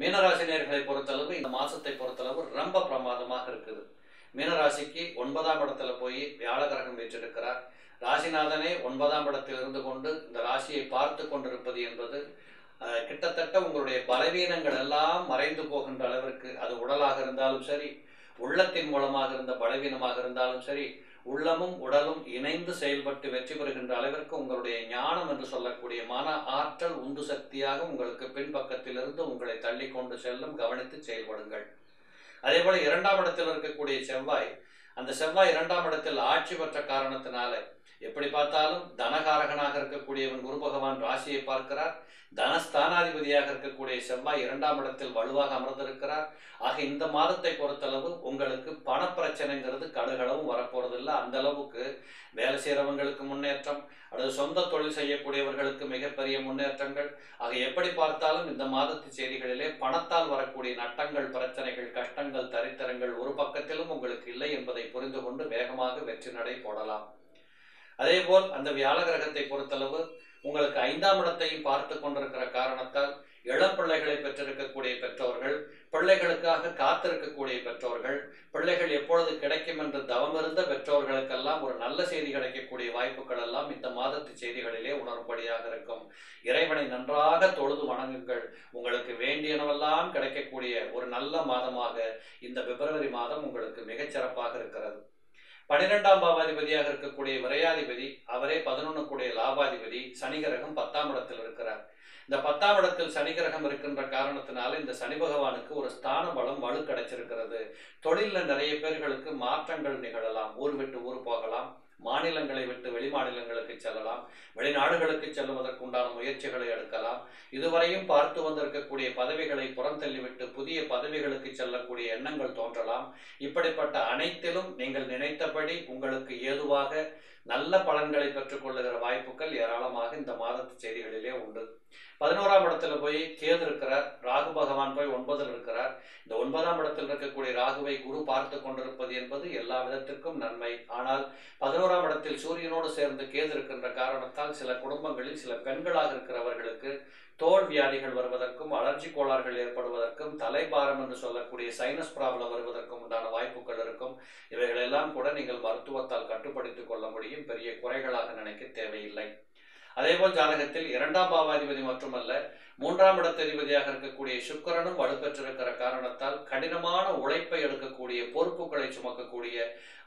மீனராசினியர்களை பொறுத்தளவு இந்த மாசத்தை பொறுத்தளவு ரொம்ப பிரமாதமாக இருக்குது. மீனராசிக்கு ஒன்பதாம் இடத்துல போய் வியாழ கிரகம் வீற்றிருக்கிறார். ராசிநாதனே ஒன்பதாம் இடத்தில் இருந்து கொண்டு இந்த ராசியை பார்த்து கொண்டிருப்பது என்பது கிட்டத்தட்ட உங்களுடைய பலவீனங்கள் எல்லாம் மறைந்து போகின்ற அளவிற்கு அது உடலாக இருந்தாலும் சரி உள்ளத்தின் மூலமாக இருந்த பலவீனமாக இருந்தாலும் சரி உள்ளமும் உடலும் இணைந்து செயல்பட்டு வெற்றி பெறுகின்ற அளவிற்கு உங்களுடைய ஞானம் என்று சொல்லக்கூடிய மன ஆற்றல் உந்து சக்தியாக உங்களுக்கு பின்பக்கத்திலிருந்து உங்களை தள்ளி கொண்டு செல்லும் கவனித்து செயல்படுங்கள். அதே போல இரண்டாம் இடத்தில் இருக்கக்கூடிய செவ்வாய் அந்த செவ்வாய் இரண்டாம் இடத்தில் ஆட்சி பெற்ற காரணத்தினால எப்படி பார்த்தாலும் தனகாரகனாக இருக்கக்கூடியவன் குரு பகவான் ராசியை பார்க்கிறார். தனஸ்தானாதிபதியாக இருக்கக்கூடிய செவ்வாய் இரண்டாம் இடத்தில் வலுவாக அமர்ந்திருக்கிறார். ஆக இந்த மாதத்தை பொறுத்தளவு உங்களுக்கு பணப்பிரச்சனைங்கிறது கடுகளவும் வரப்போறதில்லை. அந்த அளவுக்கு வேலை செய்கிறவங்களுக்கு முன்னேற்றம் அல்லது சொந்த தொழில் செய்யக்கூடியவர்களுக்கு மிகப்பெரிய முன்னேற்றங்கள். ஆக எப்படி பார்த்தாலும் இந்த மாதத்து செய்திகளிலே பணத்தால் வரக்கூடிய நட்டங்கள் பிரச்சனைகள் கஷ்டங்கள் தரித்திரங்கள் ஒரு பக்கத்திலும் உங்களுக்கு இல்லை என்பதை புரிந்து கொண்டு வேகமாக வெற்றி நடை போடலாம். அதேபோல் அந்த வியாழ கிரகத்தை பொறுத்தளவு உங்களுக்கு ஐந்தாம் இடத்தையும் பார்த்து கொண்டிருக்கிற காரணத்தால் இளம் பிள்ளைகளை பெற்றிருக்கக்கூடிய பெற்றோர்கள் பிள்ளைகளுக்காக காத்திருக்கக்கூடிய பெற்றோர்கள் பிள்ளைகள் எப்பொழுது கிடைக்கும் என்று தவமிருந்த பெற்றோர்களுக்கெல்லாம் ஒரு நல்ல செய்தி கிடைக்கக்கூடிய வாய்ப்புகள் எல்லாம் இந்த மாதத்து செய்திகளிலே உணரும்படியாக இருக்கும். இறைவனை நன்றாக தொழுது வணங்குங்கள். உங்களுக்கு வேண்டியனவெல்லாம் கிடைக்கக்கூடிய ஒரு நல்ல மாதமாக இந்த பிப்ரவரி மாதம் உங்களுக்கு மிகச்சிறப்பாக இருக்கிறது. பனிரெண்டாம் பாவாதிபதியாக இருக்கக்கூடிய விரையாதிபதி அவரே பதினொன்று கூடிய லாபாதிபதி சனி கிரகம் பத்தாம் இடத்தில் இருக்கிறார். இந்த பத்தாம் இடத்தில் சனி கிரகம் இருக்கின்ற காரணத்தினால இந்த சனி பகவானுக்கு ஒரு ஸ்தான பலம் வலு கிடைச்சிருக்கிறது தொழிலில் நிறைய பேர்களுக்கு மாற்றங்கள் நிகழலாம். ஊர் விட்டு ஊர் போகலாம். மாநிலங்களை விட்டு வெளிமாநிலங்களுக்கு செல்லலாம். வெளிநாடுகளுக்கு செல்வதற்குண்டான முயற்சிகளை எடுக்கலாம். இதுவரையும் பார்த்து வந்திருக்கக்கூடிய பதவிகளை புறந்தள்ளிவிட்டு புதிய பதவிகளுக்கு செல்லக்கூடிய எண்ணங்கள் தோன்றலாம். இப்படிப்பட்ட அனைத்திலும் நீங்கள் நினைத்தபடி உங்களுக்கு ஏதுவாக நல்ல பலன்களை பெற்றுக்கொள்ளுகிற வாய்ப்புகள் ஏராளமாக இந்த மாதத்து செய்திகளிலே உண்டு. பதினோராம் இடத்துல போய் கேது இருக்கிறார் ராகு பகவான் போய் ஒன்பதில் இருக்கிறார். இந்த ஒன்பதாம் இடத்தில் இருக்கக்கூடிய ராகுவை குரு பார்த்து கொண்டிருப்பது என்பது எல்லா விதத்திற்கும் நன்மை. ஆனால் பதினோராம் இடத்தில் சூரியனோடு சேர்ந்து கேது இருக்கின்ற காரணத்தால் சில குடும்பங்களில் சில பெண்களாக இருக்கிறவர்களுக்கு தோல் வியாதிகள் வருவதற்கும் அலர்ஜி கோளாறுகள் ஏற்படுவதற்கும் தலைபாரம் என்று சொல்லக்கூடிய சைனஸ் ப்ராப்ளம் வருவதற்கும் உண்டான வாய்ப்புகள் இருக்கும். இவைகளெல்லாம் கூட நீங்கள் மருத்துவத்தால் கட்டுப்படுத்திக் கொள்ள முடியும். பெரிய குறைகளாக நினைக்க தேவையில்லை. அதேபோல் ஜாதகத்தில் இரண்டாம் பாவாதிபதி மட்டுமல்ல மூன்றாம் இடத்ததிபதியாக இருக்கக்கூடிய சுக்கரனும் வலுப்பெற்றிருக்கிற காரணத்தால் கடினமான உழைப்பை எடுக்கக்கூடிய பொறுப்புகளை சுமக்கக்கூடிய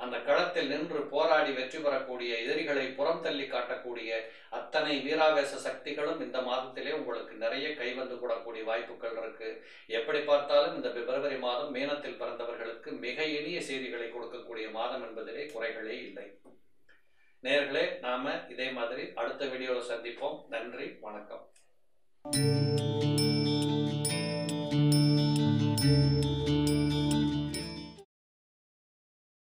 அந்த களத்தில் நின்று போராடி வெற்றி பெறக்கூடிய எதிரிகளை புறம் தள்ளி காட்டக்கூடிய அத்தனை வீராவேச சக்திகளும் இந்த மாதத்திலே உங்களுக்கு நிறைய கைவந்து கூடக்கூடிய வாய்ப்புகள் இருக்கு. எப்படி பார்த்தாலும் இந்த பிப்ரவரி மாதம் மீனத்தில் பிறந்தவர்களுக்கு மிக இனிய செய்திகளை கொடுக்கக்கூடிய மாதம் என்பதிலே குறைகளே இல்லை. நேர்களே நாம இதே மாதிரி அடுத்த வீடியோவில் சந்திப்போம். நன்றி வணக்கம்.